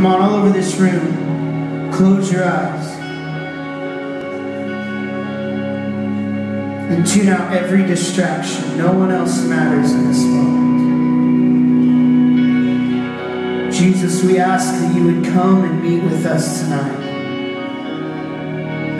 Come on, all over this room, close your eyes. And tune out every distraction. No one else matters in this moment. Jesus, we ask that you would come and meet with us tonight.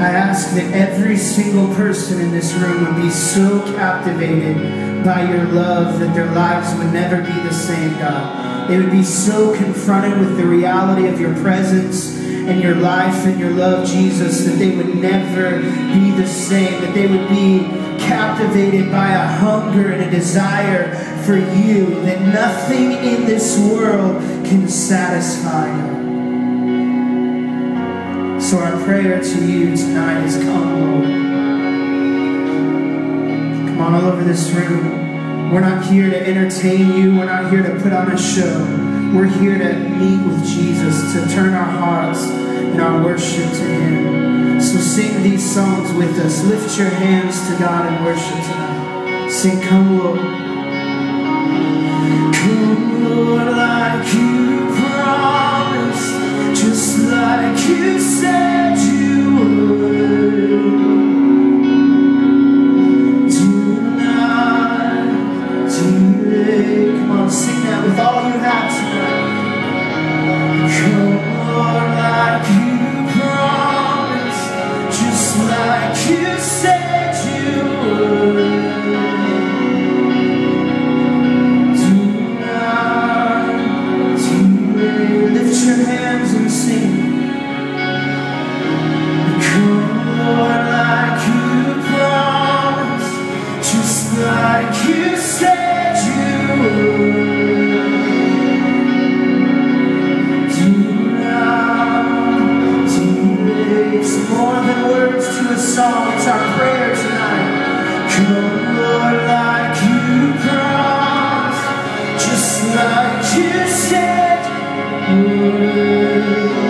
I ask that every single person in this room would be so captivated by your love that their lives would never be the same, God. They would be so confronted with the reality of your presence and your life and your love, Jesus, that they would never be the same, that they would be captivated by a hunger and a desire for you that nothing in this world can satisfy. So our prayer to you tonight is come, Lord. Come on all over this room. We're not here to entertain you. We're not here to put on a show. We're here to meet with Jesus, to turn our hearts and our worship to him. So sing these songs with us. Lift your hands to God and worship tonight. Sing, come, Lord. Come, Lord, like you promised just like you said song. It's our prayer tonight. Come, Lord, like you promised, just like you said you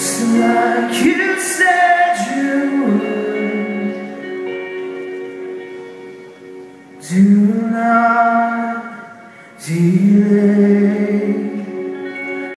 just like you said